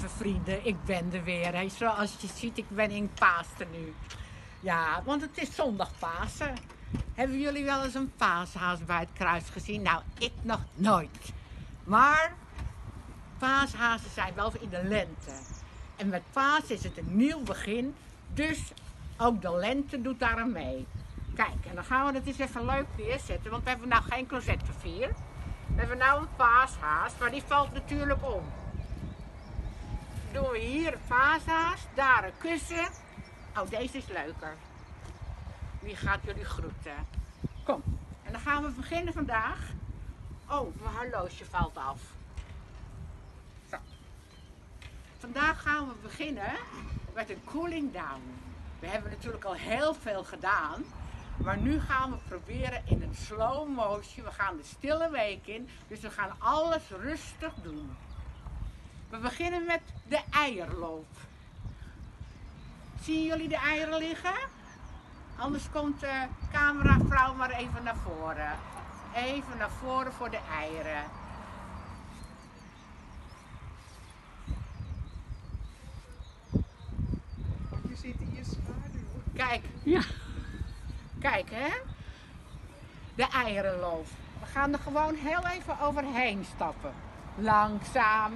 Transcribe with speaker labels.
Speaker 1: lieve vrienden, ik ben er weer. Hè. Zoals je ziet, ik ben in Pasen nu. Ja, want het is zondag Pasen. Hebben jullie wel eens een paashaas bij het kruis gezien? Nou, ik nog nooit. Maar paashazen zijn wel in de lente. En met paas is het een nieuw begin. Dus ook de lente doet daar aan mee. Kijk, en dan gaan we het eens even leuk neerzetten. Want we hebben nou geen closetpapier. We hebben nou een paashaas, maar die valt natuurlijk om. We hier een paashaas, daar een kussen. Oh, deze is leuker. Wie gaat jullie groeten? Kom. En dan gaan we beginnen vandaag. Oh, mijn horloge valt af. Zo. Vandaag gaan we beginnen met een cooling down. We hebben natuurlijk al heel veel gedaan. Maar nu gaan we proberen in een slow motion. We gaan de stille week in. Dus we gaan alles rustig doen. We beginnen met de eierloop. Zien jullie de eieren liggen? Anders komt de cameravrouw maar even naar voren. Even naar voren voor de eieren.
Speaker 2: Je zit in je schaduw.
Speaker 1: Kijk,
Speaker 3: Ja.
Speaker 1: kijk hè. De eierenloof. We gaan er gewoon heel even overheen stappen. Langzaam,